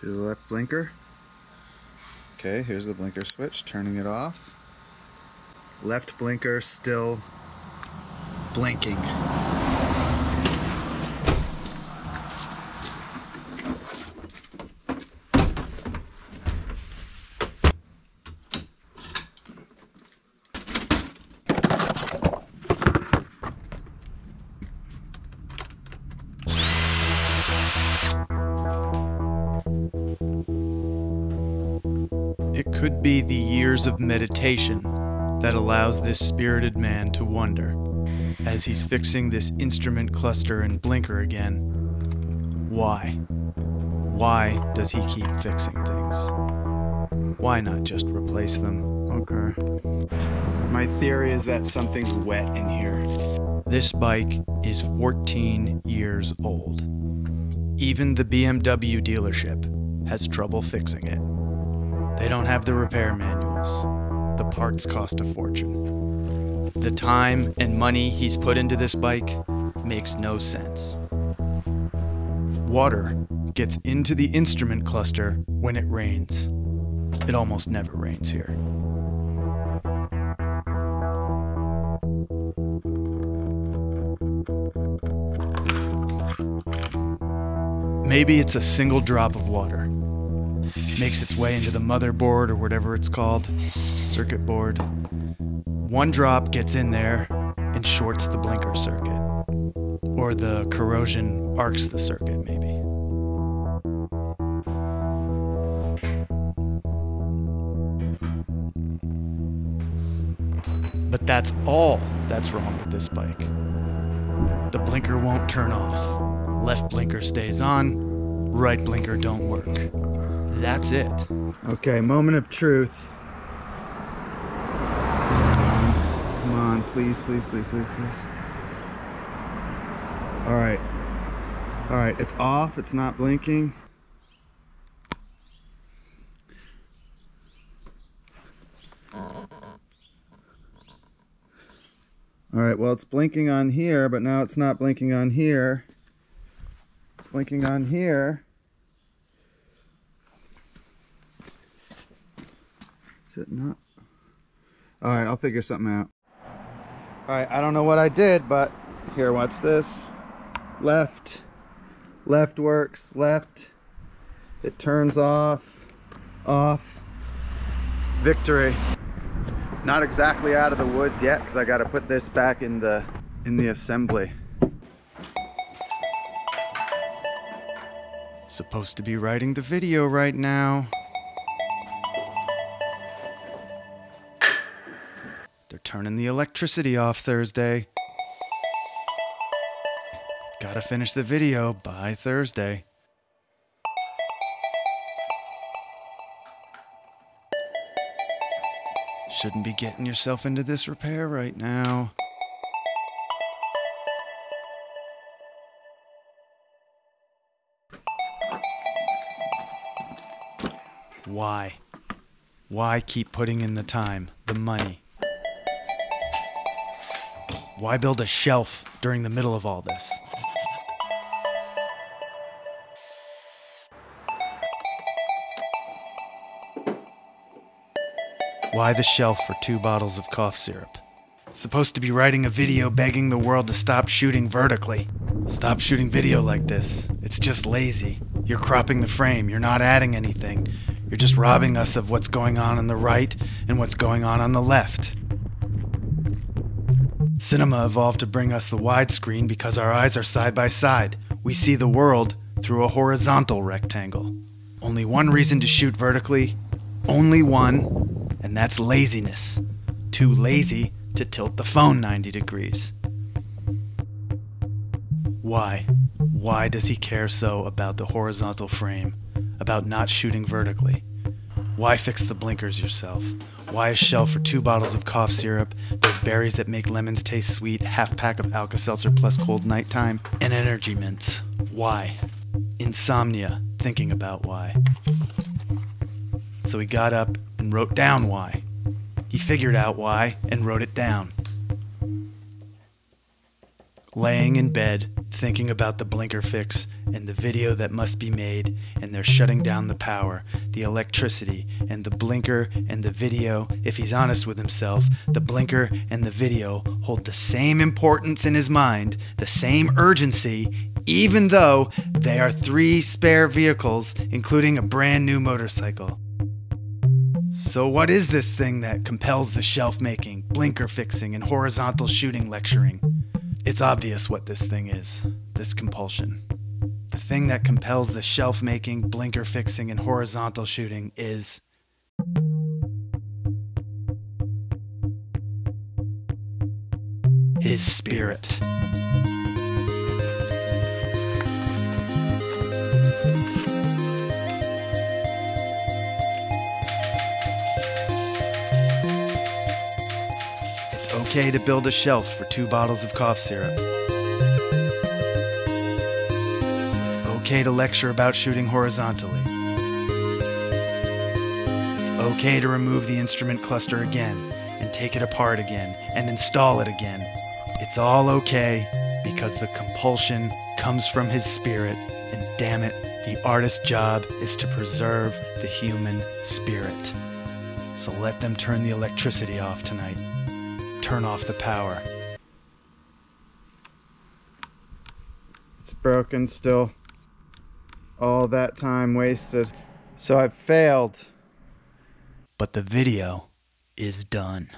See the left blinker? Okay, here's the blinker switch, turning it off. Left blinker still blinking. Could be the years of meditation that allows this spirited man to wonder as he's fixing this instrument cluster and blinker again. Why? Why does he keep fixing things? Why not just replace them? Okay. My theory is that something's wet in here. This bike is 14 years old. Even the BMW dealership has trouble fixing it. They don't have the repair manuals. The parts cost a fortune. The time and money he's put into this bike makes no sense. Water gets into the instrument cluster when it rains. It almost never rains here. Maybe it's a single drop of water. Makes its way into the motherboard or whatever it's called, circuit board. One drop gets in there and shorts the blinker circuit. Or the corrosion arcs the circuit, maybe. But that's all that's wrong with this bike. The blinker won't turn off. Left blinker stays on, right blinker don't work. That's it. Okay, moment of truth. Come on, please, please, please, please, please. All right. All right, it's off, it's not blinking. All right, well, it's blinking on here, but now it's not blinking on here. It's blinking on here. Is it not? All right, I'll figure something out. All right, I don't know what I did, but here, what's this? Left, left works, left. It turns off, off. Victory. Not exactly out of the woods yet, because I got to put this back in the in the assembly. Supposed to be writing the video right now. Turning the electricity off Thursday. Gotta finish the video by Thursday. Shouldn't be getting yourself into this repair right now. Why? Why keep putting in the time, the money? Why build a shelf during the middle of all this? Why the shelf for two bottles of cough syrup? Supposed to be writing a video begging the world to stop shooting vertically. Stop shooting video like this. It's just lazy. You're cropping the frame. You're not adding anything. You're just robbing us of what's going on on the right and what's going on on the left. Cinema evolved to bring us the widescreen because our eyes are side by side. We see the world through a horizontal rectangle. Only one reason to shoot vertically, only one, and that's laziness. Too lazy to tilt the phone 90 degrees. Why? Why does he care so about the horizontal frame, about not shooting vertically? Why fix the blinkers yourself? Why a shelf for two bottles of cough syrup, those berries that make lemons taste sweet, half pack of Alka Seltzer plus cold nighttime, and energy mints? Why? Insomnia, thinking about why. So he got up and wrote down why. He figured out why and wrote it down. laying in bed, thinking about the blinker fix and the video that must be made, and they're shutting down the power, the electricity, and the blinker and the video. If he's honest with himself, the blinker and the video hold the same importance in his mind, the same urgency, even though they are three spare vehicles, including a brand new motorcycle. So, what is this thing that compels the shelf making, blinker fixing, and horizontal shooting lecturing? It's obvious what this thing is this compulsion. The thing that compels the shelf making, blinker fixing, and horizontal shooting is. His spirit. Okay to build a shelf for two bottles of cough syrup. It's okay to lecture about shooting horizontally. It's okay to remove the instrument cluster again and take it apart again and install it again. It's all okay because the compulsion comes from his spirit, and damn it, the artist's job is to preserve the human spirit. So let them turn the electricity off tonight. Turn off the power. It's broken still. All that time wasted. So I failed. But the video is done.